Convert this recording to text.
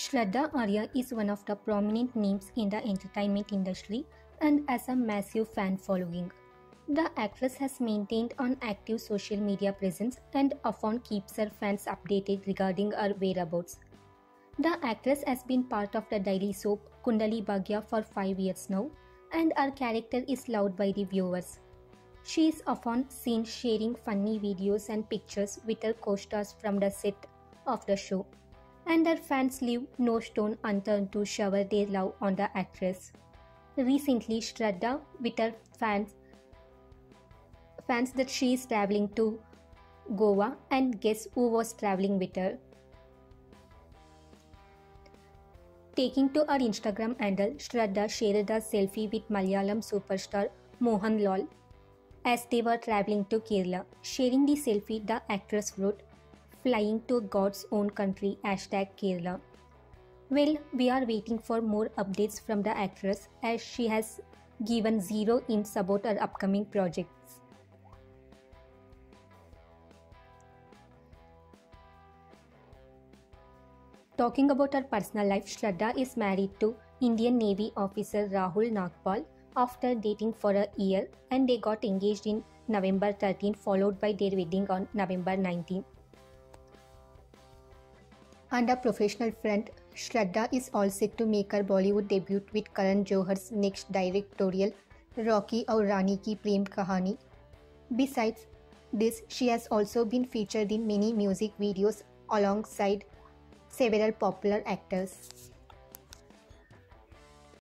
Shraddha Arya is one of the prominent names in the entertainment industry and has a massive fan following. The actress has maintained an active social media presence and often keeps her fans updated regarding her whereabouts. The actress has been part of the daily soap Kundali Bhagya for 5 years now and her character is loved by the viewers. She is often seen sharing funny videos and pictures with her co-stars from the set of the show and her fans leave no stone unturned to shower their love on the actress. Recently, Shraddha with her fans fans that she is traveling to Goa and guess who was traveling with her. Taking to her Instagram handle, Shraddha shared a selfie with Malayalam superstar Mohanlal as they were traveling to Kerala. Sharing the selfie, the actress wrote, Flying to God's own country, hashtag Kerala. Well, we are waiting for more updates from the actress as she has given zero hints about her upcoming projects. Talking about her personal life, Shraddha is married to Indian Navy officer Rahul Nagpal after dating for a year and they got engaged in November 13 followed by their wedding on November 19. On the professional front, Shraddha is all set to make her Bollywood debut with Karan Johar's next directorial Rocky Aur Rani Ki Prem Kahani. Besides this, she has also been featured in many music videos alongside several popular actors.